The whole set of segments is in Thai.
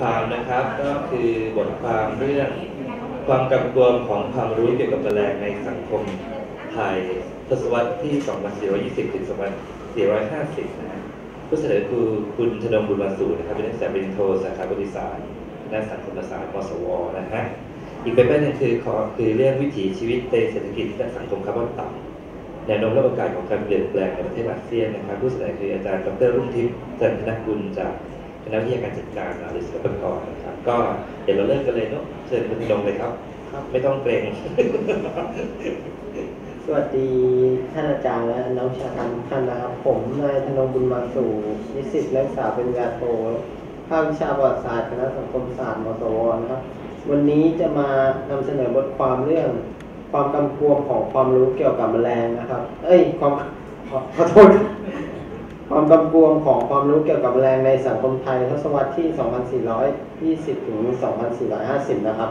ความนะครับก็คือบทความเรื่องความกำกวมของความรู้เกี่ยวกับแมลงในสังคมไทยทศวรรษที่ 2420 ถึง 2450 นะฮะผู้เสนอคือคุณธนงบุญวาสูนะครับ เป็นนักศึกษาปริญญาโทสาขาบริษัทด้านสังคมศาสตร์มศวนะฮะ อีกเป็นหนึ่งคือขอคือเรื่องวิถีชีวิตในเศรษฐกิจและสังคมคาร์บอนต่ำแนวโน้มและโอกาสของการเปลี่ยนแปลงในประเทศอาเซียนนะครับ ผู้เสนอคืออาจารย์ดรรุ่งทิพย์จันทนกุลจาก คณะวิทยาการจัดการมหาวิทยาลัยศิลปากรนะครับ ก็เดี๋ยวเราเริ่มกันเลยเนาะเชิญคุณลงเลยครับ ครับ ไม่ต้องเกรง สวัสดีท่านอาจารย์และนักวิชาการทุกท่านนะครับ ผมนายธนงบุญมาสู่นิสิตนักศึกษาปริญญาโทภาควิชาประวัติศาสตร์คณะสังคมศาสตร์มศวนะครับ วันนี้จะมานำเสนอบทความเรื่อง ความกำกวมของความรู้เกี่ยวกับแมลงนะครับ เอ้ยความขอขอโทษ ความกำกวมของความรู้เกี่ยวกับแมลงในสังคมไทยทศวรรษที่ 2420 ถึง 2450 นะครับ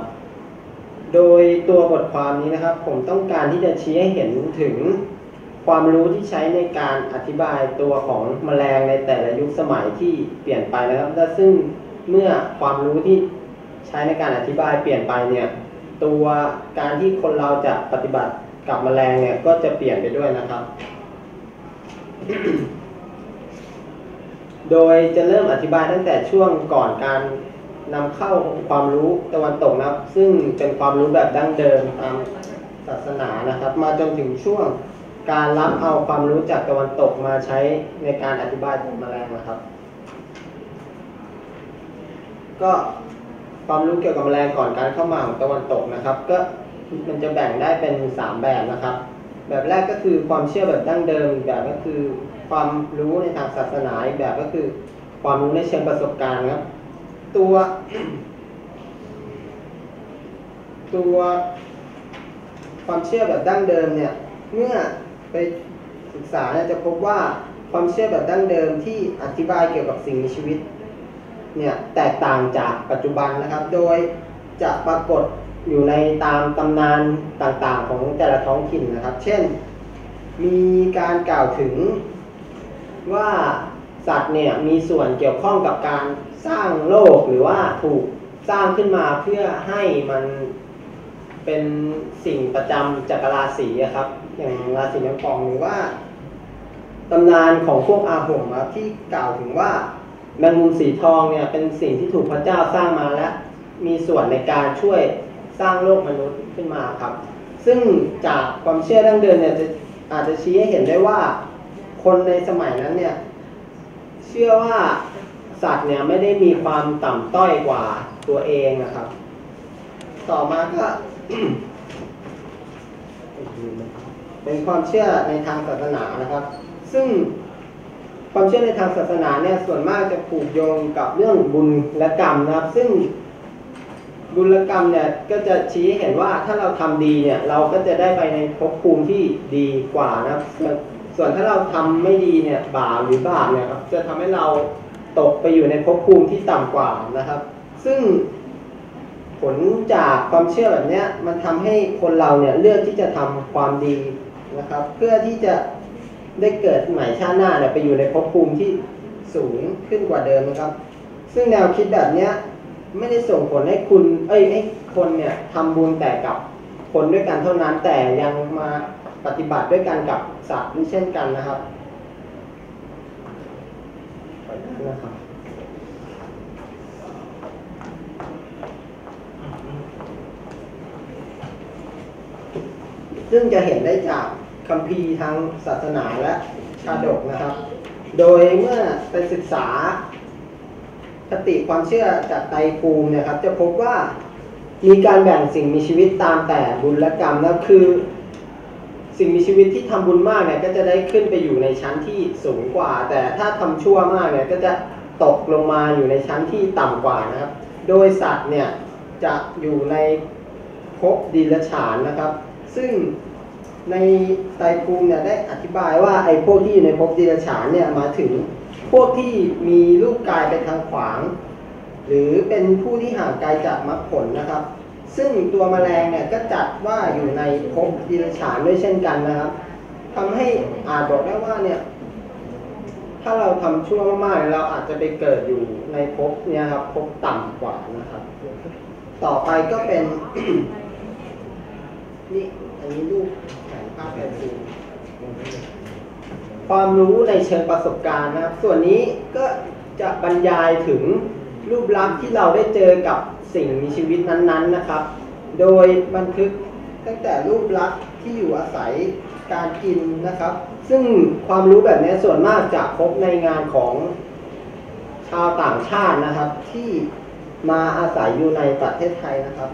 โดยตัวบทความนี้นะครับ ผมต้องการที่จะชี้ให้เห็นถึงความรู้ที่ใช้ในการอธิบายตัวของแมลงในแต่ละยุคสมัยที่เปลี่ยนไปนะครับและซึ่งเมื่อความรู้ที่ใช้ในการอธิบายเปลี่ยนไปเนี่ยตัวการที่คนเราจะปฏิบัติกับแมลงเนี่ยก็จะเปลี่ยนไปด้วยนะครับ โดยจะเริ่มอธิบายตั้งแต่ช่วงก่อนการนำเข้าความรู้ตะวันตกนะครับ ซึ่งเป็นความรู้แบบดั้งเดิมตามศาสนานะครับ มาจนถึงช่วงการรับเอาความรู้จากตะวันตกมาใช้ในการอธิบายถึงแมลงนะครับ ก็ความรู้เกี่ยวกับแมลงก่อนการเข้ามาของตะวันตกนะครับ ก็มันจะแบ่งได้เป็นสามแบบนะครับ แบบแรกก็คือความเชื่อแบบดั้งเดิมแบบก็คือ ความรู้ในทางศาสนาอีกแบบก็คือ ความรู้ในเชิงประสบการณ์ครับ ตัว ตัวความเชื่อแบบดั้งเดิมเนี่ยเมื่อไปศึกษาจะพบว่าความเชื่อแบบดั้งเดิมที่อธิบายเกี่ยวกับสิ่งมีชีวิตเนี่ยแตกต่างจากปัจจุบันนะครับ โดยจะปรากฏอยู่ในตามตำนานต่างๆของแต่ละท้องถิ่นนะครับ เช่น มีการกล่าวถึง ว่าสัตว์เนี่ยมีส่วนเกี่ยวข้องกับการสร้างโลกหรือว่าถูกสร้างขึ้นมาเพื่อให้มันเป็นสิ่งประจำจักรราศีครับ อย่างราศีน้ำปองหรือว่าตำนานของพวกอาหงครับที่กล่าวถึงว่าแมงมุมสีทองเนี่ยเป็นสิ่งที่ถูกพระเจ้าสร้างมาและมีส่วนในการช่วยสร้างโลกมนุษย์ขึ้นมาครับ ซึ่งจากความเชื่อดั้งเดิมเนี่ยจะอาจจะชี้ให้เห็นได้ว่า คนในสมัยนั้นเนี่ย เชื่อว่าสัตว์เนี่ยไม่ได้มีความต่ำต้อยกว่าตัวเองนะครับ ต่อมาก็เป็นความเชื่อในทางศาสนานะครับ ซึ่งความเชื่อในทางศาสนาเนี่ยส่วนมากจะผูกโยงกับเรื่องบุญและกรรมนะครับ ซึ่งบุญและกรรมเนี่ยก็จะชี้เห็นว่าถ้าเราทำดีเนี่ย เราก็จะได้ไปในภพภูมิที่ดีกว่านะครับ ส่วนถ้าเราทำไม่ดีเนี่ยบาปหรือบาปเนี่ยครับจะทำให้เราตกไปอยู่ในภพภูมิที่ต่ำกว่านะครับ ซึ่งผลจากความเชื่อแบบเนี้ยมันทำให้คนเราเนี่ยเลือกที่จะทำความดีนะครับ เพื่อที่จะได้เกิดใหม่ชาติหน้าเนี่ยไปอยู่ในภพภูมิที่สูงขึ้นกว่าเดิมนะครับ ซึ่งแนวคิดแบบเนี้ยไม่ได้ส่งผลให้คุณ เอ้ยให้คนเนี่ยทำบุญแต่กับคนด้วยกันเท่านั้นแต่ยังมา ปฏิบัติด้วยกันกับสัตว์นี่เช่นกันนะครับนะครับซึ่งจะเห็นได้จากคัมภีทางศาสนาและชาดกนะครับ โดยเมื่อไปศึกษาคติความเชื่อจากไตรภูมินี่ยครับ จะพบว่ามีการแบ่งสิ่งมีชีวิตตามแต่บุญและกรรมนะคือ สิ่งมีชีวิตที่ทำบุญมากเนี่ยก็จะได้ขึ้นไปอยู่ในชั้นที่สูงกว่า แต่ถ้าทำชั่วมากเนี่ยก็จะตกลงมาอยู่ในชั้นที่ต่ำกว่านะครับ โดยสัตว์เนี่ยจะอยู่ในภพดิลฉานนะครับ ซึ่งในไตรภูมิเนี่ยได้อธิบายว่าไอ้พวกที่อยู่ในภพดิลฉานเนี่ยมาถึงพวกที่มีรูปกายไปทางขวาง หรือเป็นผู้ที่ห่างไกลจากมรรคผลนะครับ ซึ่งตัวแมลงเนี่ยก็จัดว่าอยู่ในภพดิลฉานด้วยเช่นกันนะครับทำให้อาจบอกได้ว่าเนี่ยถ้าเราทำชั่วมากๆเราอาจจะไปเกิดอยู่ในภพเนี่ยครับภพต่ำกว่านะครับ ต่อไปก็เป็นนี่อันนี้รูปแผนภาพแบบจริงความรู้ในเชิงประสบการณ์นะครับ ส่วนนี้ก็จะบรรยายถึง รูปลักษณ์ที่เราได้เจอกับสิ่งมีชีวิตนั้นๆนะครับ โดยบันทึกตั้งแต่รูปลักษณ์ที่อยู่อาศัยการกินนะครับ ซึ่งความรู้แบบนี้ส่วนมากจะพบในงานของชาวต่างชาตินะครับ ที่มาอาศัยอยู่ในประเทศไทยนะครับ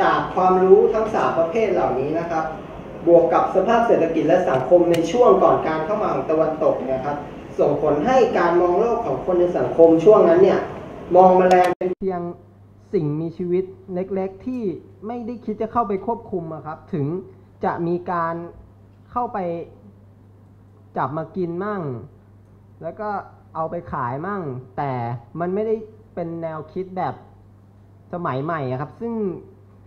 จากความรู้ทั้งสามประเภทเหล่านี้นะครับ บวกกับสภาพเศรษฐกิจและสังคมในช่วงก่อนการเข้ามาของตะวันตกเนะครับส่งผลให้การมองโลกของคนในสังคมช่วงนั้นเนี่ยมองแมลงเป็นเพียงสิ่งมีชีวิตเล็กๆที่ไม่ได้คิดจะเข้าไปควบคุมครับถึงจะมีการเข้าไปจับมากินมั่ง แล้วก็เอาไปขายมั่ง แต่มันไม่ได้เป็นแนวคิดแบบสมัยใหม่ครับ ซึ่ง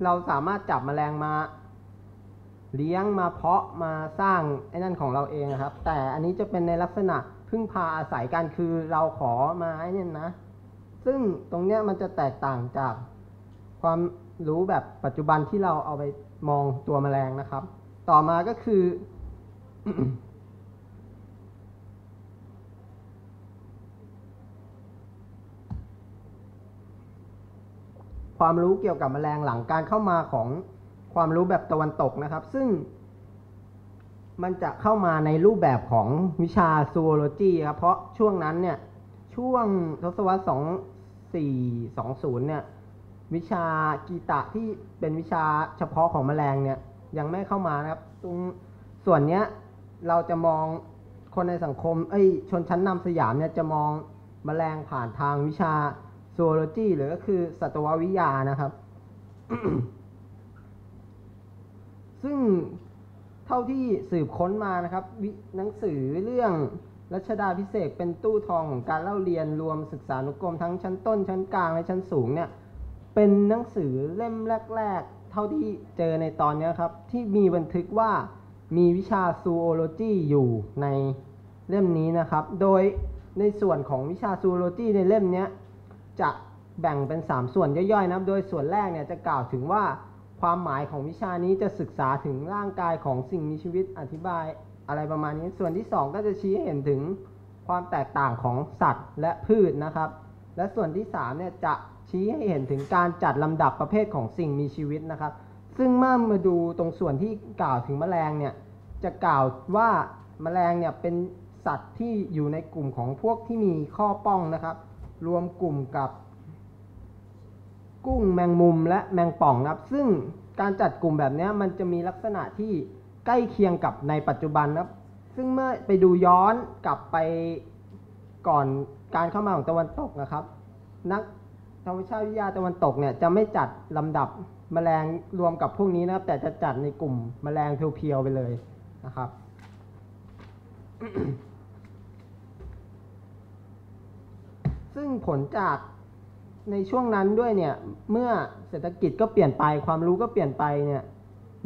เราสามารถจับแมลงมา เลี้ยงมาเพาะมาสร้างไอ้นั่นของเราเองนะครับ แต่อันนี้จะเป็นในลักษณะพึ่งพาอาศัยกันคือเราขอมาไอ้นี่นะ ซึ่งตรงเนี้ยมันจะแตกต่างจากความรู้แบบปัจจุบันที่เราเอาไปมองตัวแมลงนะครับ ต่อมาก็คือ ความรู้เกี่ยวกับแมลงหลังการเข้ามาของ ความรู้แบบตะวันตกนะครับ ซึ่ง มันจะเข้ามาในรูปแบบของวิชาซูโลจีครับเพราะช่วงนั้นเนี่ย ช่วงทศวรรษ2 4 2 0 เนี่ย วิชากีตะที่เป็นวิชาเฉพาะของแมลงเนี่ย ยังไม่เข้ามานะครับ ตรงส่วนเนี้ยเราจะมองคนในสังคม เอ้ย ชนชั้นนำสยามเนี่ยจะมองแมลงผ่านทางวิชาซูโลจีหรือก็คือสัตววิทยานะครับ ซึ่งเท่าที่สืบค้นมานะครับวิหนังสือเรื่องรัชดาพิเศษเป็นตู้ทองของการเล่าเรียนรวมศึกษานุกรมทั้งชั้นต้นชั้นกลางและชั้นสูงเนี่ยเป็นหนังสือเล่มแรก ๆ เท่าที่เจอในตอนนี้ครับ ที่มีบันทึกว่ามีวิชาซูโอโลจีอยู่ในเล่มนี้นะครับ โดยในส่วนของวิชาซูโอโลจีในเล่มนี้จะแบ่งเป็น 3 ส่วนย่อยๆนะครับ โดยส่วนแรกเนี่ยจะกล่าวถึงว่า ความหมายของวิชานี้จะศึกษาถึงร่างกายของสิ่งมีชีวิตอธิบายอะไรประมาณนี้ ส่วนที่ 2 ก็จะชี้ให้เห็นถึงความแตกต่างของสัตว์และพืชนะครับ และส่วนที่3เนี่ยจะชี้ให้เห็นถึงการจัดลำดับประเภทของสิ่งมีชีวิตนะครับ ซึ่งเมื่อมาดูตรงส่วนที่กล่าวถึงแมลงเนี่ยจะกล่าวว่าแมลงเนี่ยเป็นสัตว์ที่อยู่ในกลุ่มของพวกที่มีข้อป้องนะครับ รวมกลุ่มกับ กุ้งแมงมุมและแมงป่องนะครับ ซึ่งการจัดกลุ่มแบบนี้มันจะมีลักษณะที่ใกล้เคียงกับในปัจจุบันนะครับ ซึ่งเมื่อไปดูย้อนกลับไปก่อนการเข้ามาของตะวันตกนะครับ นักธรรมชาติวิทยาตะวันตกเนี่ยจะไม่จัดลำดับแมลงรวมกับพวกนี้นะครับ แต่จะจัดในกลุ่มแมลงเพียวๆไปเลยนะครับ ซึ่งผลจาก ในช่วงนั้นด้วยเนี่ยเมื่อเศรษฐกิจก็เปลี่ยนไปความรู้ก็เปลี่ยนไปเนี่ย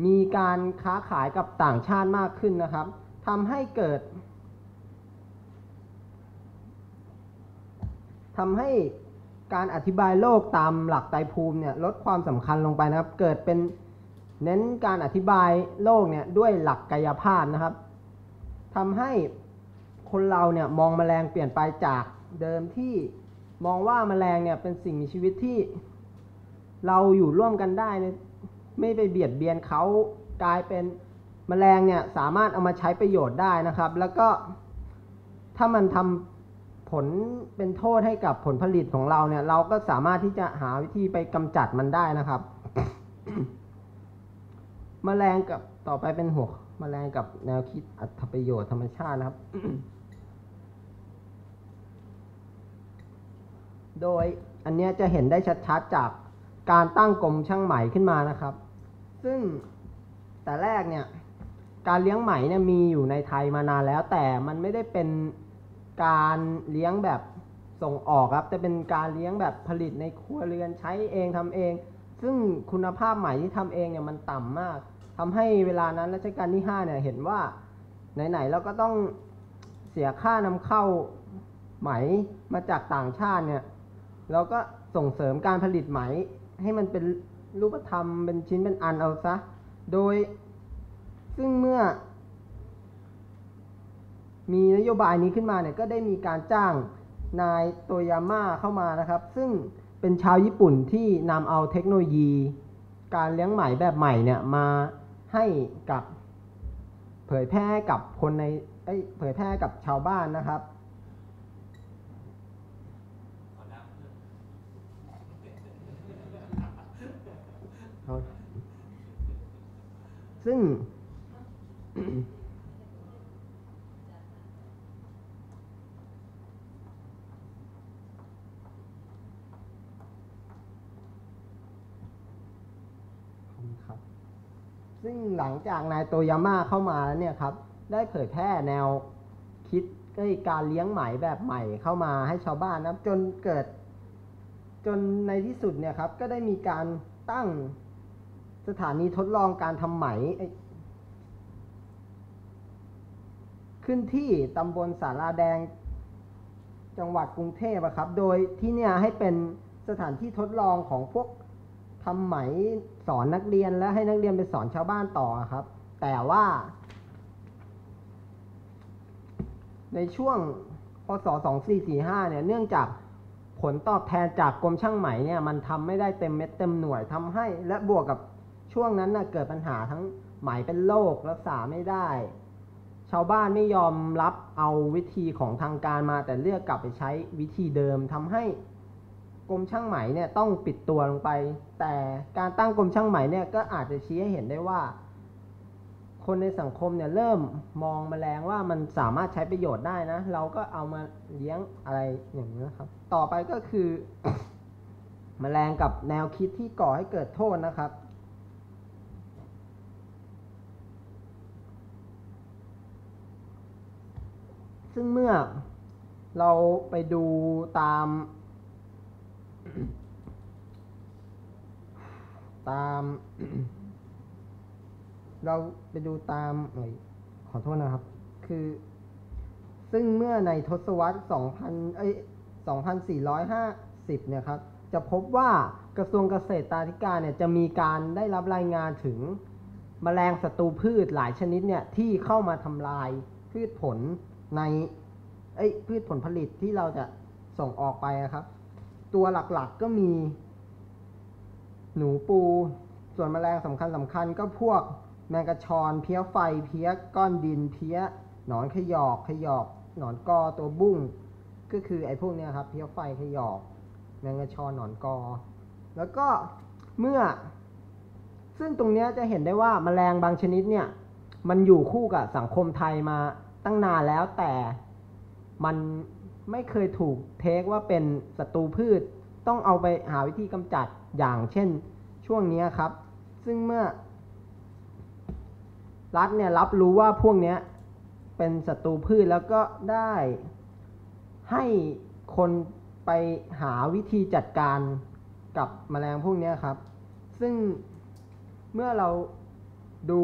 มีการค้าขายกับต่างชาติมากขึ้นนะครับทำให้เกิดทำให้การอธิบายโลกตามหลักไตรภูมิเนี่ยลดความสำคัญลงไปนะครับ เกิดเป็นเน้นการอธิบายโลกเนี่ยด้วยหลักกายภาพนะครับทำให้คนเราเนี่ยมองแมลงเปลี่ยนไปจากเดิมที่ มองว่าแมลงเนี่ยเป็นสิ่งมีชีวิตที่ เราอยู่ร่วมกันได้เนี่ยไม่ไปเบียดเบียนเขากลายเป็นแมลงเนี่ยสามารถเอามาใช้ประโยชน์ได้นะครับ แล้วก็ถ้ามันทำผลเป็นโทษให้กับผลผลิตของเราเนี่ย เราก็สามารถที่จะหาวิธีไปกำจัดมันได้นะครับแมลงกับต่อไปเป็นหัวแมลงกับแนวคิดอัตประโยชน์ธรรมชาตินะครับ โดยอันเนี้ยจะเห็นได้ชัดๆจากการตั้งกรมช่างไหมขึ้นมานะครับ ซึ่งแต่แรกเนี่ยการเลี้ยงไหมเนี่ยมีอยู่ในไทยมานานแล้ว แต่มันไม่ได้เป็นการเลี้ยงแบบส่งออกครับ แต่เป็นการเลี้ยงแบบผลิตในครัวเรือนใช้เองทำเอง ซึ่งคุณภาพไหมที่ทำเองเนี่ยมันต่ำมากทำให้เวลานั้นรัชกาลที่5เนี่ยเห็นว่าไหนๆเราก็ต้องเสียค่านำเข้าไหมมาจากต่างชาติเนี่ย เราก็ส่งเสริมการผลิตไหม ให้มันเป็นรูปธรรมเป็นชิ้นเป็นอันเอาซะ โดยซึ่งเมื่อ มีนโยบายนี้ขึ้นมาเนี่ยก็ได้มีการจ้างนายโตยาม่าเข้ามานะครับ ซึ่งเป็นชาวญี่ปุ่นที่นำเอาเทคโนโลยี การเลี้ยงไหมแบบใหม่เนี่ยมาให้กับเผยแพร่กับคนในเอ้ยเผยแพร่กับชาวบ้านนะครับ เอา ซึ่ง ซึ่งหลังจากนายโตยาม่าเข้ามาแล้วเนี่ยครับ ได้เผยแพร่แนวคิดก็การเลี้ยงไหมแบบใหม่เข้ามาให้ชาวบ้านนับจนเกิด จนในที่สุดเนี่ยครับ ก็ได้มีการตั้ง สถานีทดลองการทำไหม ขึ้นที่ตำบลสาราแดง จังหวัดกรุงเทพครับ โดยที่เนี่ยให้เป็นสถานที่ทดลองของพวกทำไหมสอนนักเรียนและให้นักเรียนไปสอนชาวบ้านต่อครับ แต่ว่า ในช่วงพศ 2445 เนี่ย เนื่องจากผลตอบแทนจากกรมช่างไหมเนี่ย มันทำไม่ได้เต็มเม็ดเต็มหน่วยทำให้และบวกกับ ช่วงนั้นน่ะเกิดปัญหาทั้งไหมเป็นโรครักษาไม่ได้ ชาวบ้านไม่ยอมรับเอาวิธีของทางการมา แต่เลือกกลับไปใช้วิธีเดิมทำให้กรมช่างไหมเนี่ยต้องปิดตัวลงไป แต่การตั้งกรมช่างไหมเนี่ยก็อาจจะชี้ให้เห็นได้ว่า คนในสังคมเนี่ยเริ่มมองแมลงว่ามันสามารถใช้ประโยชน์ได้นะ เราก็เอามาเลี้ยงอะไรอย่างนี้นะครับ ต่อไปก็คือแมลงกับแนวคิดที่ก่อให้เกิดโทษนะครับ ซึ่งเมื่อเราไปดูตาม ตาม เราไปดูตามอขอโทษนะครับ คือ ซึ่งเมื่อในทศวรรษ 2000 เอ้ย 2450 เนี่ยครับ จะพบว่ากระทรวงเกษตรตาธิการเนี่ยจะมีการได้รับรายงานถึงแมลงศัตรูพืชหลายชนิดเนี่ยที่เข้ามาทำลายพืชผล ในเอ้พืชผลผลิตที่เราจะส่งออกไปอะครับ ตัวหลักๆก็มี หนูปู ส่วนแมลงสำคัญสำคัญก็พวกแมงกะชอน เพี้ยไฟ เพี้ยก้อนดิน เพี้ยหนอนขยอกขยอก หนอนกอตัวบุ้งก็คือไอ้พวกเนี้ยครับ เพี้ยไฟขยอก แมงกะชอนหนอนกอ แล้วก็เมื่อ ซึ่งตรงเนี้ยจะเห็นได้ว่าแมลงบางชนิดเนี่ย มันอยู่คู่กับสังคมไทยมา ตั้งนานแล้วแต่มันไม่เคยถูกเทคว่าเป็นศัตรูพืช ต้องเอาไปหาวิธีกำจัดอย่างเช่นช่วงนี้ครับ ซึ่งเมื่อ รัฐเนี่ยรับรู้ว่าพวกนี้เป็นศัตรูพืชแล้วก็ได้ให้คนไปหาวิธีจัดการกับแมลงพวกนี้ครับ ซึ่งเมื่อเราดู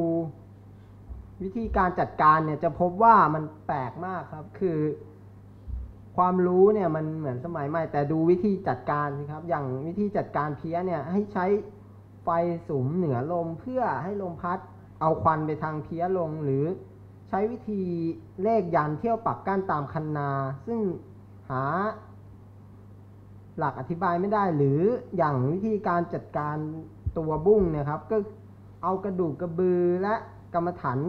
วิธีการจัดการเนี่ยจะพบว่ามันแปลกมากครับ คือ ความรู้เนี่ยมันเหมือนสมัยใหม่ แต่ดูวิธีจัดการสิครับ อย่างวิธีจัดการเพี้ยเนี่ยให้ใช้ไฟสุมเหนือลมเพื่อให้ลมพัดเอาควันไปทางเพี้ยลง หรือใช้วิธีเลขยันเที่ยวปักก้านตามคันนา ซึ่งหาหลักอธิบายไม่ได้หรืออย่างวิธีการจัดการตัวบุ้งเนี่ยครับ ก็เอากระดูกกระบือและ กรรมฐาน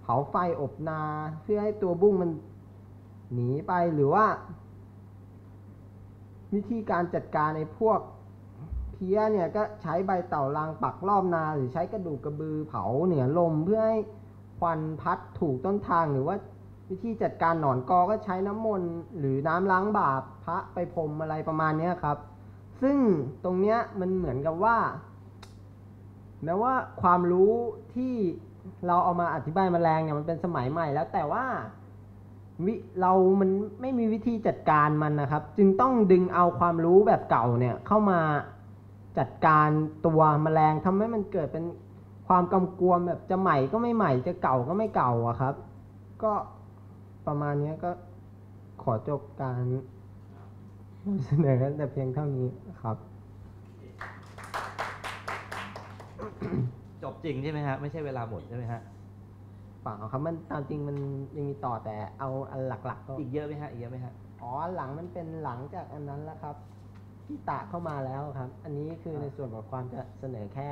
เผาไฟอบนาเพื่อให้ตัวบุ้งมันหนีไปหรือว่า วิธีการจัดการในพวกเพี้ยเนี่ยก็ใช้ใบเต่าลางปักรอบนา หรือใช้กระดูกกระบือเผาเหนือลมเพื่อให้ควันพัดถูกต้นทางหรือว่าวิธีจัดการหนอนกอก็ใช้น้ำมนต์หรือน้ำล้างบาปพระไปพรมอะไรประมาณนี้ครับ ซึ่งตรงเนี้ยมันเหมือนกับว่าแม้ว่าความรู้ที่ เราเอามาอธิบายแมลงเนี่ยมันเป็นสมัยใหม่แล้วแต่ว่าวิเรามันไม่มีวิธีจัดการมันนะครับ จึงต้องดึงเอาความรู้แบบเก่าเนี่ยเข้ามาจัดการตัวแมลงทำให้มันเกิดเป็นความกำกวมแบบจะใหม่ก็ไม่ใหม่จะเก่าก็ไม่เก่าอะครับ ก็ประมาณนี้ก็ขอจบการเสนอแต่เพียงเท่านี้ครับ จบจริงใช่ไหมฮะ ไม่ใช่เวลาหมดใช่ไหมฮะ เปล่าครับมันตามจริงมันยังมีต่อแต่เอาอันหลักๆก็อีกเยอะไหมฮะอีกเยอะไหมฮะ อ๋อหลังมันเป็นหลังจากอันนั้นแล้วครับ ที่ตะเข้ามาแล้วครับ อันนี้คือในส่วนบทความจะเสนอแค่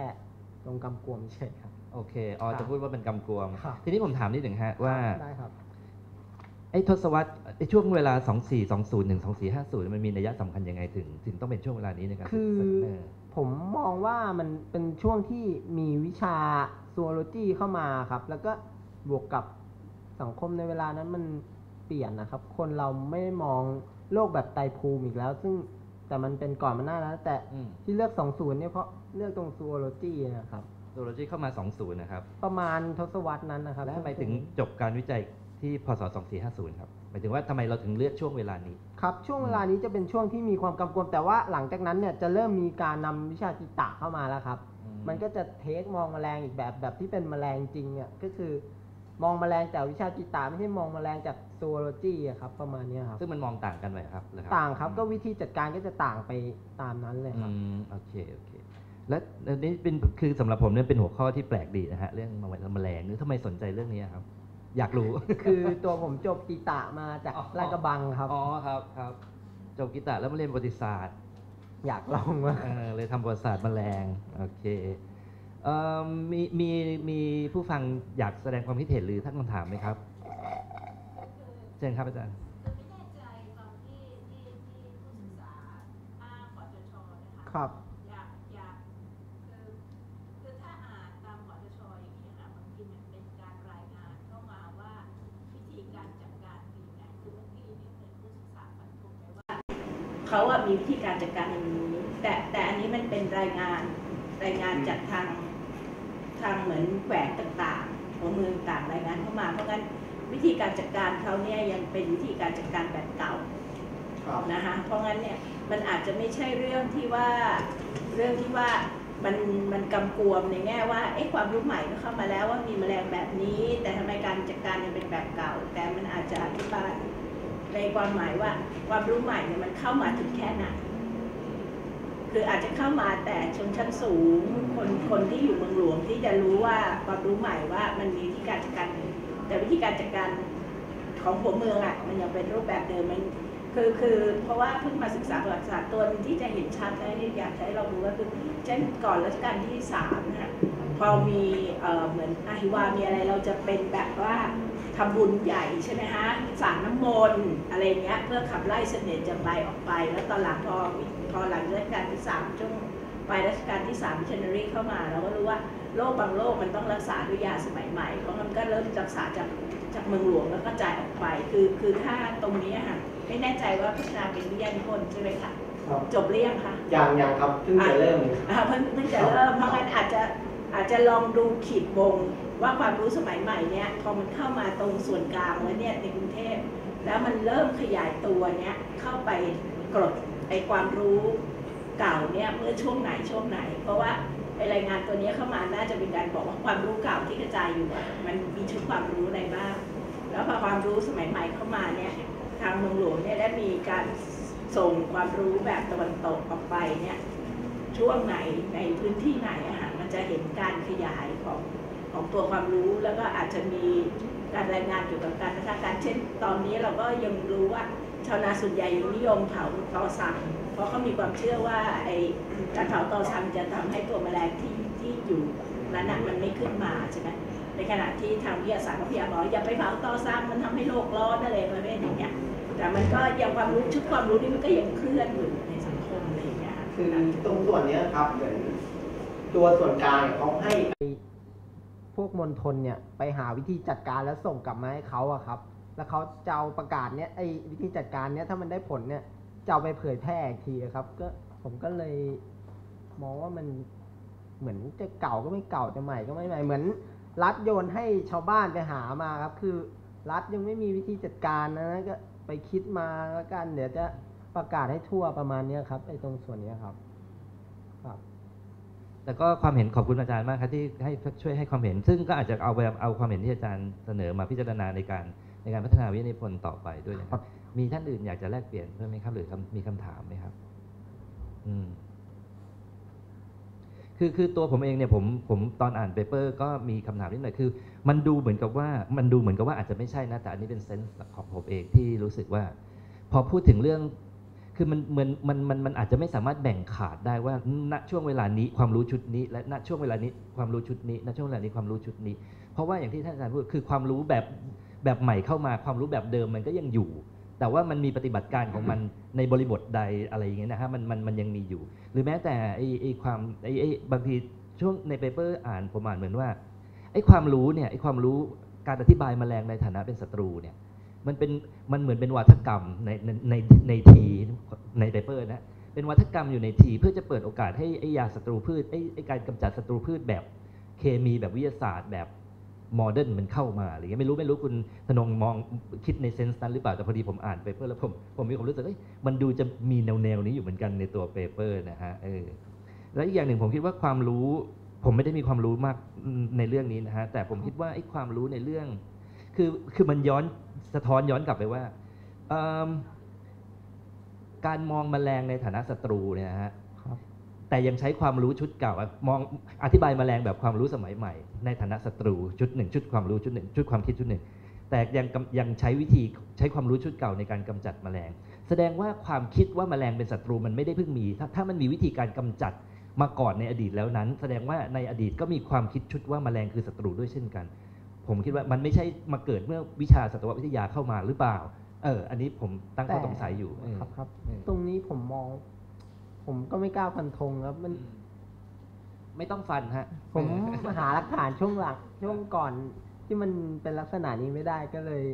ตรงกำกวมเฉยครับ โอเคอ๋อครับจะพูดว่าเป็นกำกวมครับทีนี้ผมถามนิดหนึ่งฮะว่าได้ครับไอ้ทศวรรษไอ้ช่วงเวลา 2420ถึง2450 มันมีนัยสำคัญยังไงถึง ถึงต้องเป็นช่วงเวลานี้ในการคือเสนอ ผมมองว่ามันเป็นช่วงที่มีวิชาซูโลจีเข้ามาครับ แล้วก็บวกกับสังคมในเวลานั้นมันเปลี่ยนนะครับ คนเราไม่มองโลกแบบไตรภูมิอีกแล้ว ซึ่งแต่มันเป็นก่อนมันหน้าแล้ว แต่อืม ที่เลือก 20 เนี่ยเพราะเลือกตรงซูโลจีนะครับ โซโลจีเข้ามา 20 นะครับ ประมาณทศวรรษนั้นนะครับแล้วทำไมถึงจบการวิจัย ที่พศ 2450 ครับ หมายถึงว่าทำไมเราถึงเลือกช่วงเวลานี้ ครับช่วงเวลานี้จะเป็นช่วงที่มีความกำกวมแต่ว่าหลังจากนั้นเนี่ยจะเริ่มมีการนำวิชาจิตะเข้ามาแล้วครับ อืม มันก็จะเทคมองแมลงอีกแบบแบบที่เป็นแมลงจริงอะก็คือ มองแมลงจากวิชาจิตะไม่ใช่มองแมลงจากซูโลจีอะครับประมาณเนี้ยครับ ซึ่งมันมองต่างกันไหมครับหรือต่างครับก็วิธีจัดการก็จะต่างไปตามนั้นเลยครับ อืมโอเคโอเค และอันนี้เป็นคือสำหรับผมเนี่ยเป็นหัวข้อที่แปลกดีนะฮะเรื่องแมลงหรือทำไมสนใจเรื่องนี้ครับ อยากรู้ คือตัวผมจบจิตะมาจากอ๋อลาดกระบังครับ อ๋อครับครับ จบกีตาร์แล้วมาเรียนประวัติศาสตร์ อยากลองว่าเออเลยทำประวัติศาสตร์แมลงโอเคเอ่อมีมีมีผู้ฟังอยากแสดงความคิดเห็นหรือท่านคำถามไหมครับเชิญครับอาจารย์คือไเนี่ยยังเป็นวิธีการจัดการแบบเก่าครับนะคะเพราะงั้นเนี่ยมันอาจจะไม่ใช่เรื่องที่ว่าเรื่องที่ว่ามันมันกำกวมในแง่ว่าเอ๊ะความรู้ใหม่ก็เข้ามาแล้วว่ามีแมลงแบบนี้ แต่ทำไมการจัดการยังเป็นแบบเก่า แต่มันอาจจะอธิบายในความหมายว่าความรู้ใหม่เนี่ยมันเข้ามาถึงแค่ไหนคืออาจจะเข้ามาแต่ชนชั้นสูง คนคนที่อยู่เมืองหลวงที่จะรู้ว่าความรู้ใหม่ว่ามันมีวิธีการจัดการแต่วิธีการจัดการ ของหัวเมืองอะมันยังเป็นรูปแบบเดิมมันคือคือเพราะว่าเพิ่งมาศึกษาประวัติศาสตร์ตัวหนึงที่จะเห็นชัดและที่อยากให้เราดูก็คือเช่นก่อนรัชกาลที่สามนะพอมีเอ่อเหมือนอาฮิวามีอะไรเราจะเป็นแบบว่าทำบุญใหญ่ใช่ไหมฮะสาดน้ำมนต์อะไรเงี้ยเพื่อขับไล่เสน่ห์จากใบออกไป แล้วตอนหลังพอพอหลังรัชกาลที่สามช่วงปลายรัชกาลที่สามมิชชันนารีเข้ามาเราก็รู้ว่าโรคบางโรคมันต้องรักษาด้วยยาสมัยใหม่เพราะมันก็เริ่มรักษาจาก จากเมืองหลวงแล้วก็จ่ายออกไป คือคือถ้าตรงนี้อะค่ะไม่แน่ใจว่าพัฒนาเป็นวิทยานิพนธ์ใช่ไหมคะครับจบเรียงคะอย่างอย่างครับเพิ่งจะเริ่มอ่าเพิ่งเพิ่งจะเริ่มเพราะงั้นอาจจะอาจจะลองดูขีดวงว่าความรู้สมัยใหม่เนี่ยพอมันเข้ามาตรงส่วนกลางแล้วเนี่ยในกรุงเทพแล้วมันเริ่มขยายตัวเนี่ยเข้าไปกรดไอความรู้เก่าเนี่ยเมื่อช่วงไหนช่วงไหน เพราะว่า ไอรายงานตัวนี้เข้ามาน่าจะเป็นการบอกว่าความรู้เก่าที่กระจายอยู่มันมีชุดความรู้อะไรบ้าง แล้วพอความรู้สมัยใหม่เข้ามาเนี่ยทางเมืองหลวงเนี่ยได้มีการส่งความรู้แบบตะวันตกออกไปเนี่ยช่วงไหนในพื้นที่ไหนอะค่ะมันจะเห็นการขยายของของตัวความรู้แล้วก็อาจจะมีการรายงานเกี่ยวกับการพัฒนาการเช่น ตอนนี้เราก็ยังรู้ว่าชาวนาส่วนใหญ่ยังนิยมเผาตอสัง เพราะเขามีความเชื่อว่าไอ้การเผาตอสังจะทำให้ตัวแมลงที่ที่อยู่นั้นน่ะมันไม่ขึ้นมาใช่ไหมในขณะที่ทางวิทยาศาสตร์ก็พยายามบอกอย่าไปเผาตอซ้ำมันทำให้โลกร้อนอะไรประเภทอย่างเงี้ยแต่มันก็ยังความรู้ชุดความรู้นี่มันก็ยังเคลื่อนอยู่ในสังคมอะไรอย่างเงี้ยคือตรงส่วนเนี้ยครับเหมือนตัวส่วนกลางเนี่ยเขาให้พวกมณฑลเนี่ยไปหาวิธีจัดการแล้วส่งกลับมาให้เขาอะครับ แล้วเขาจะเอาประกาศเนี้ยไอ้วิธีจัดการเนี้ยถ้ามันได้ผลเนี่ย จะเอาไปเผยแพร่อีกทีอะครับ ก็ผมก็เลยมองว่ามันเหมือนจะเก่าก็ไม่เก่าจะใหม่ก็ไม่ใหม่เหมือน รัฐโยนให้ชาวบ้านไปหามาครับ คือรัฐยังไม่มีวิธีจัดการนะก็ไปคิดมาแล้วกัน เดี๋ยวจะประกาศให้ทั่วประมาณเนี้ยครับไอ้ตรงส่วนเนี้ยครับครับแต่ก็ความเห็นขอบคุณอาจารย์มากครับที่ให้ช่วยให้ความเห็น ซึ่งก็อาจจะเอาไปเอาความเห็นที่อาจารย์เสนอมาพิจารณาในการในการพัฒนาวิทยานิพนธ์ต่อไปด้วยนะครับ มีท่านอื่นอยากจะแลกเปลี่ยนเพิ่มไหมครับ หรือมีคำถามไหมครับ อืม คือคือตัวผมเองเนี่ยผมผมตอนอ่านเปเปอร์ ก็มีคำถามนิดหน่อยคือ มันดูเหมือนกับว่า มันดูเหมือนกับว่าอาจจะไม่ใช่นะแต่อันนี้เป็นเซนส์ของผมเองที่รู้สึกว่า พอพูดถึงเรื่อง คือมันเหมือนมันมันมันอาจจะไม่สามารถแบ่งขาดได้ว่าณช่วงเวลานี้ความรู้ชุดนี้ และณช่วงเวลานี้ความรู้ชุดนี้ณช่วงเวลานี้ความรู้ชุดนี้ เพราะว่าอย่างที่ท่านอาจารย์พูดคือความรู้แบบแบบใหม่เข้ามาความรู้แบบเดิมมันก็ยังอยู่ แต่ว่ามันมีปฏิบัติการของมันในบริบทใดอะไรอย่างเงี้ยนะฮะมันมันมันยังมีอยู่ หรือแม้แต่ไอ้ไอ้ความไอ้ไอ้บางทีช่วงในเปเปอร์อ่านผมอ่านเหมือนว่าไอ้ความรู้เนี่ยไอ้ความรู้การอธิบายแมลงในฐานะเป็นศัตรูเนี่ยมันเป็นมันเหมือนเป็นวัฒกรรมในในในในทีใน paper นะเป็นวาทกรรมอยู่ในทีเพื่อจะเปิดโอกาสให้ไอ้ยาศัตรูพืชไอ้ไอ้การกำจัดศัตรูพืชแบบเคมีแบบวิทยาศาสตร์แบบ modern มันเข้ามาอะไรเงี้ยไม่รู้ไม่รู้คุณธนงมองคิดใน sense นั้นหรือเปล่าแต่พอดีผมอ่าน paper แล้วผมผมมีความรู้สึกเอ้ยมันดูจะมีแนวแนวนี้อยู่เหมือนกันในตัว paper นะฮะเออแล้วอีกอย่างหนึ่งผมคิดว่าความรู้ผมไม่ได้มีความรู้มากในเรื่องนี้นะฮะแต่ผมคิดว่าไอ้ความรู้ในเรื่อง คือคือมันย้อนสะท้อนย้อนกลับไปว่าการมองแมลงในฐานะศัตรูเนี่ยนะฮะ แต่ยังใช้ความรู้ชุดเก่าอะมองอธิบายแมลงแบบความรู้สมัยใหม่ ในฐานะศัตรูชุดหนึ่งชุดความรู้ชุดหนึ่งชุดความคิดชุดหนึ่งแต่ยังกำยังใช้วิธีใช้ความรู้ชุดเก่าในการกำจัดแมลง แสดงว่าความคิดว่าแมลงเป็นศัตรูมันไม่ได้เพิ่งมี ถ้าถ้ามันมีวิธีการกำจัดมาก่อนในอดีตแล้วนั้น แสดงว่าในอดีตก็มีความคิดชุดว่าแมลงคือศัตรูด้วยเช่นกัน ผมคิดว่ามันไม่ใช่มาเกิดเมื่อวิชาสัตววิทยาเข้ามาหรือเปล่าเอออันนี้ผมตั้งข้อสงสัยอยู่เออครับครับเออตรงนี้ผมมอง ผมก็ไม่กล้าฟันธงครับมัน ไม่ต้องฟันฮะ ผมหาหลักฐานช่วงหลังช่วงก่อนที่มันเป็นลักษณะนี้ไม่ได้ก็เลย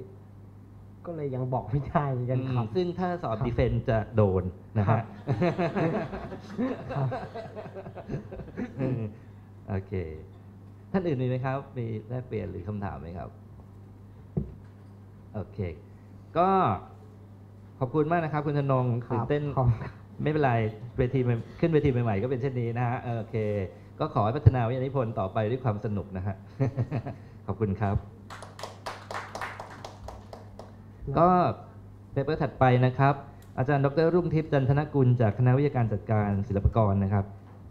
ก็เลยยังบอกไม่ได้เหมือนกันครับอืมซึ่งถ้าสอบครับดีเฟนจะโดนนะครัฮะบครับอืมโอเค ท่านอื่นมีไหมครับ มีแลกเปลี่ยนหรือคำถามไหมครับ โอเค ก็ขอบคุณมากนะครับ คุณธนงครับตื่นเต้นขอบ ไม่เป็นไรเวทีขึ้นเวทีใหม่ๆก็เป็นเช่นนี้นะฮะเออโอเค ก็ขอให้พัฒนาวิทยานิพนธ์ต่อไปด้วยความสนุกนะฮะขอบคุณครับ ก็เปเปอร์ถัดไปนะครับ อาจารย์ดรรุ่งทิพย์จันทนกุลจากคณะวิทยาการจัดการศิลปากรนะครับ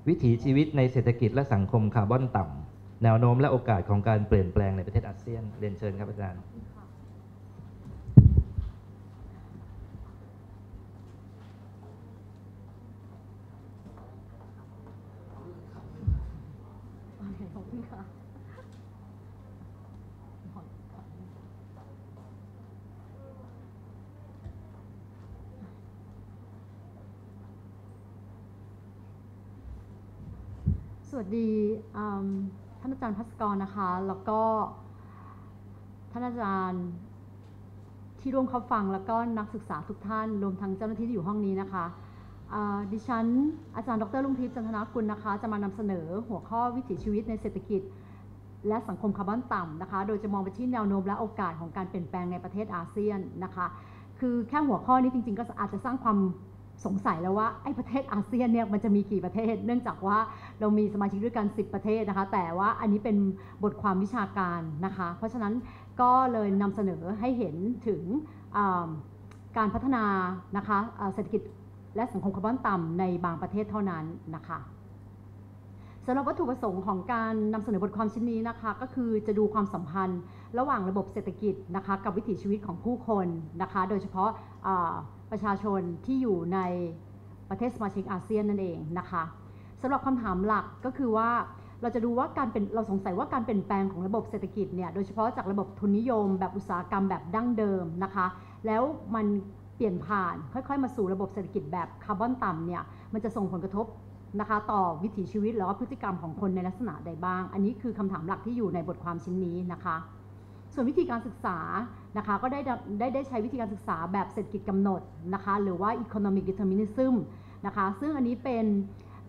วิถีชีวิตในเศรษฐกิจและสังคมคาร์บอนต่ำแนวโน้มและโอกาสของการเปลี่ยนแปลงในประเทศอาเซียนเรียนเชิญครับอาจารย์ โอเคขอบคุณค่ะ สวัส ดีท่านอาจารย์พัสกรนะคะ แล้วก็ท่านอาจารย์ที่ร่วมเข้าฟังแล้วก็นักศึกษาทุกท่าน รวมทั้งเจ้าหน้าที่ที่อยู่ห้องนี้นะคะ ดิฉัน อาจารย์ดรลุงทิพย์จันทนากุลนะคะ จะมานำเสนอหัวข้อวิถีชีวิตในเศรษฐกิจ และสังคมคาร์บอนต่ำนะคะ โดยจะมองไปที่แนวโน้มและโอกาสของการเปลี่ยนแปลงในประเทศอาเซียนนะคะ คือแค่หัวข้อนี้จริงๆ ก็อาจจะสร้างความ สงสัยแล้วว่าไอ้ประเทศอาเซียนเนี่ยมันจะมีกี่ประเทศ เนื่องจากว่าเรามีสมาชิกด้วยกัน 10 ประเทศนะคะ แต่ว่าอันนี้เป็นบทความวิชาการนะคะ เพราะฉะนั้นก็เลยนำเสนอให้เห็นถึงการพัฒนานะคะเศรษฐกิจและสังคมคาร์บอนต่ำในบางประเทศเท่านั้นนะคะสำหรับวัตถุประสงค์ของการนำเสนอบทความชิ้นนี้นะคะ ก็คือจะดูความสัมพันธ์ ระหว่างระบบเศรษฐกิจนะคะ กับวิถีชีวิตของผู้คนนะคะ โดยเฉพาะ ประชาชนที่อยู่ในประเทศสมาชิกอาเซียนนั่นเองนะคะสำหรับคำถามหลักก็คือว่าเราจะดูว่าการเป็นเราสงสัยว่าการเปลี่ยนแปลงของระบบเศรษฐกิจเนี่ยโดยเฉพาะจากระบบทุนนิยม แบบอุตสาหกรรมแบบดั้งเดิมนะคะ แล้วมันเปลี่ยนผ่านค่อยๆ มาสู่ระบบเศรษฐกิจแบบคาร์บอนต่ำเนี่ยมันจะส่งผลกระทบนะคะ ต่อวิถีชีวิตแล้วก็พฤติกรรมของคนในลักษณะใดบ้าง อันนี้คือคำถามหลักที่อยู่ในบทความชิ้นนี้นะคะ ส่วนวิธีการศึกษานะคะก็ได้ได้ได้ใช้วิธีการศึกษาแบบเศรษฐกิจกำหนดนะคะหรือว่า economic determinism นะคะซึ่งอันนี้เป็น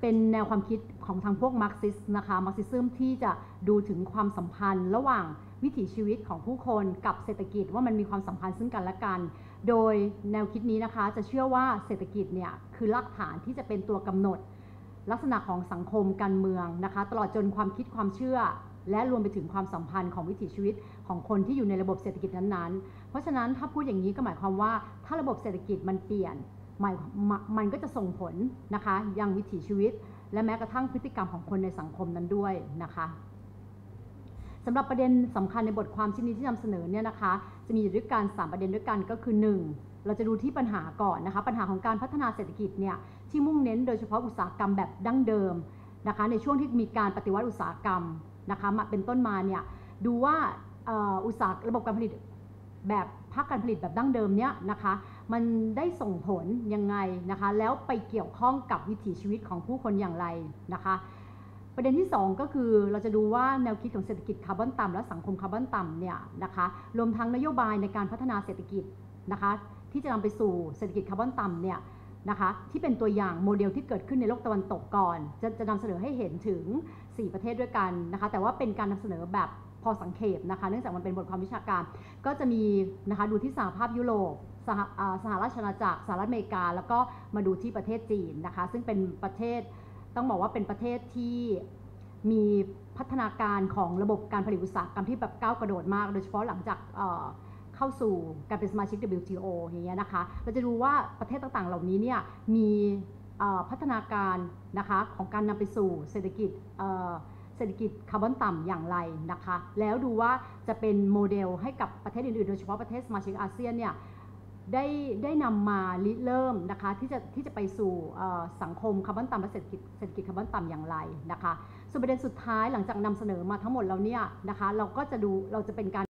เป็นแนวความคิดของทางพวกมาร์กซิสนะคะ Marxism ที่จะดูถึงความสัมพันธ์ระหว่างวิถีชีวิตของผู้คนกับเศรษฐกิจว่ามันมีความสัมพันธ์ซึ่งกันและกัน โดยแนวคิดนี้นะคะจะเชื่อว่าเศรษฐกิจเนี่ยคือรากฐานที่จะเป็นตัวกำหนด ลักษณะของสังคมการเมืองนะคะ ตลอดจนความคิดความเชื่อ และรวมไปถึงความสัมพันธ์ของวิถีชีวิตของคนที่อยู่ในระบบเศรษฐกิจนั้นๆ เพราะฉะนั้นถ้าพูดอย่างนี้ก็หมายความว่าถ้าระบบเศรษฐกิจมันเปลี่ยนหมายมันก็จะส่งผลนะคะยังวิถีชีวิต และแม้กระทั่งพฤติกรรมของคนในสังคมนั้นด้วยนะคะสำหรับประเด็นสำคัญในบทความชิ้นนี้ที่นำเสนอเนี่ยนะคะ จะมีอยู่ด้วยกัน3ประเด็นด้วยกันก็คือ 1. เราจะดูที่ปัญหาก่อนนะคะปัญหาของการพัฒนาเศรษฐกิจเนี่ยที่มุ่งเน้นโดยเฉพาะอุตสาหกรรมแบบดั้งเดิมนะคะในช่วงที่มีการปฏิวัติอุตสาหกรรม นะคะมาเป็นต้นมาเนี่ยดูว่าอุตสาหระบบการผลิตแบบภาคการผลิตแบบดั้งเดิมเนี่ยนะคะมันได้ส่งผลยังไงนะคะแล้วไปเกี่ยวข้องกับวิถีชีวิตของผู้คนอย่างไรนะคะประเด็นที่ 2 ก็คือเราจะดูว่าแนวคิดของเศรษฐกิจคาร์บอนต่ำและสังคมคาร์บอนต่ำเนี่ยนะคะรวมทั้งนโยบายในการพัฒนาเศรษฐกิจนะคะที่จะนำไปสู่เศรษฐกิจคาร์บอนต่ำเนี่ยนะคะที่เป็นตัวอย่างโมเดลที่เกิดขึ้นในโลกตะวันตกก่อน จะจะนำเสนอให้เห็นถึง 4 ประเทศด้วยกันนะคะ แต่ว่าเป็นการนำเสนอแบบพอสังเขปนะคะ เนื่องจากมันเป็นบทความวิชาการ ก็จะมีนะคะดูที่สหภาพยุโรปสหสหราชอาณาจักรสหรัฐอเมริกา แล้วก็มาดูที่ประเทศจีนนะคะ ซึ่งเป็นประเทศต้องบอกว่าเป็นประเทศที่มีพัฒนาการของระบบการผลิตอุตสาหกรรมที่แบบก้าวกระโดดมาก โดยเฉพาะหลังจากเข้าสู่การเป็นสมาชิก WTO อย่างเงี้ยนะคะ เราจะดูว่าประเทศต่างๆ เหล่านี้เนี่ยมี พัฒนาการนะคะของการนำไปสู่เศรษฐกิจเศรษฐกิจคาร์บอนต่ำอย่างไรนะคะ แล้วดูว่าจะเป็นโมเดลให้กับประเทศอื่นๆ โดยเฉพาะประเทศสมาชิกอาเซียนเนี่ยได้ได้นำมาริเริ่มนะคะที่จะที่จะไปสู่สังคมคาร์บอนต่ำและเศรษฐกิจเศรษฐกิจคาร์บอนต่ำอย่างไรนะคะส่วนประเด็นสุดท้ายหลังจากนำเสนอมาทั้งหมดแล้วเนี่ยนะคะเราก็จะดูเราจะเป็นการ